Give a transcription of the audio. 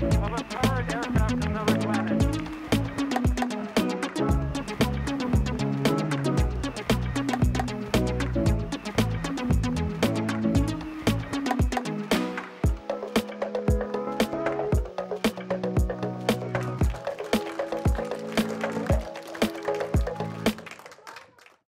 Baba,